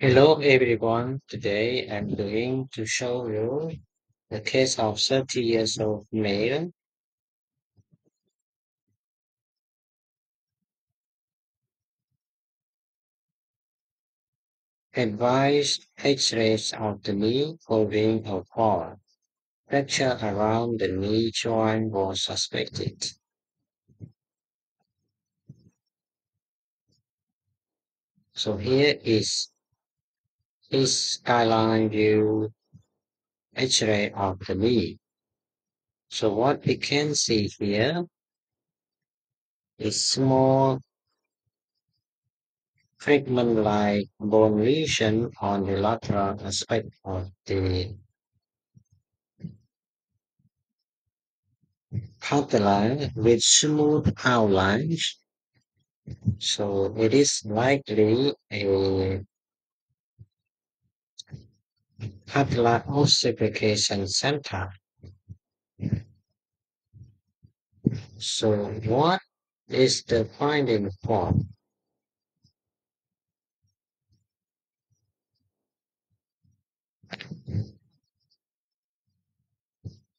Hello everyone, today I'm going to show you the case of 30 years old male advised x-rays of the knee following a fall. Fracture around the knee joint was suspected. So here is his skyline view x-ray of the knee. So what we can see here is small fragment-like bone lesion on the lateral aspect of the patella with smooth outlines. So it is likely a patella ossification center. So what is the finding for?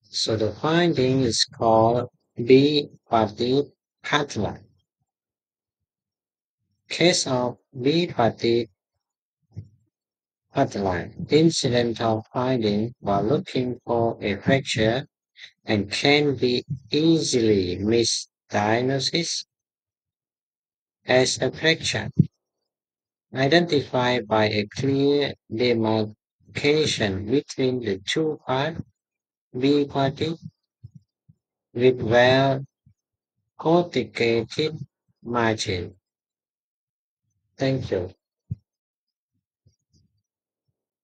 So the finding is called bipartite patella. Case of bipartite patella, incidental finding while looking for a fracture and can be easily misdiagnosed as a fracture, identified by a clear demarcation between the two parts, bipartite, with well corticated margin. Thank you.